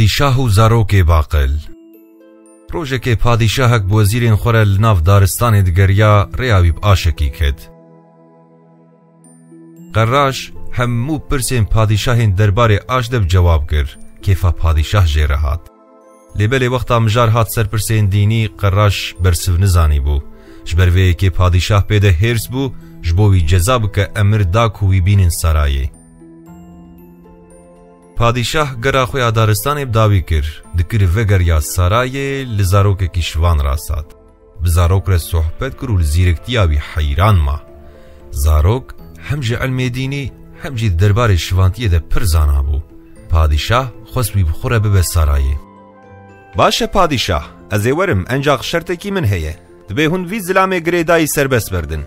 پادیشاه و زارۆکێ باقل ڕۆژێکێ پادیشاهک بۆزیرێن خۆرە لە ناو دارستانی دگەریا ڕێیاوی ئاشێکی کرد قراش همو پرسین پادشاهین درباره آشدب جواب گر کیفا پادشاه جیره هات لبل وقتا مجار هات سر پرسین دینی قراش برسو نزانی بو جبروی که پادشاه پیده هرس بو جبوی جذاب که امر دا کوی بینن سرایه پادشاه گرا خو ادارستان ابداوی کر دکر وگر یا سرای لزارو کې کشوان را سات بزاروک ر صحبت کرو لزیرکتی اوی حیران ما زاروک هم جه علمی دینی هم جه درباری شوانتیه ده پر زنابو پادشاه خواست بی بخوره ببه سارایی باشه پادشاه از ایورم انجاق شرطکی من هیه دبه وی زلام گریدائی سربس بردن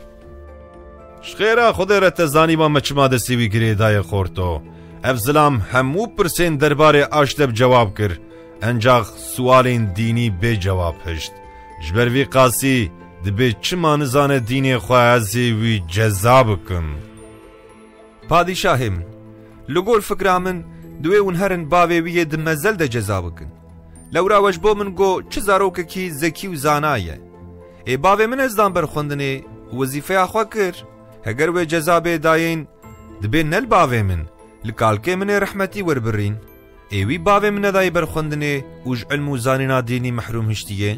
شخیرا خود را تزانی ما مچما ده سیوی گریدائی خورتو اف زلام همو پرسین درباره آشتب جواب کر انجاق سوالین دینی به جواب هشت. جبروی قاسی دبه چما نزان دینی خواه ازی وی جزاب کن؟ پادیشاهێ من li gor fikra min دوێ hûn herin bavê wî yê di mezel de ceza bikin. Lewra weş bo min got çi zarokekî zekî û zana ye? Ê bavê min ez dan berxwendinê wezîfeya xwe kir. Heger wê ceza bê dayên dibê nel bavê min li kalkê min ê rehmetî werbirîn ê wî bavê min nedayê berxwendinê û ji ilm û zanîna dînî mehrûm hiştiye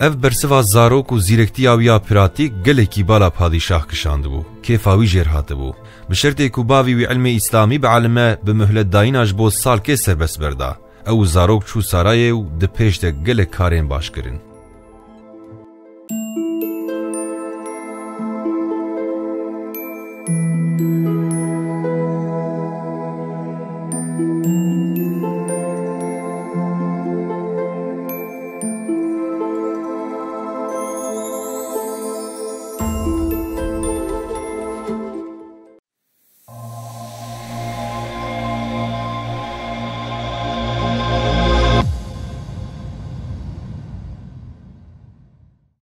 ev برسوا زاروک و زیرکتی آویا پراتی گلی کی بالا پادیشاه کشاند بو که فاوی جرحات بو بشرت کوباوی و علم اسلامی به علمه به مهلت داین اج بو سال که سربس برده او زاروک چو سرای و ده پیش ده گل کارین باش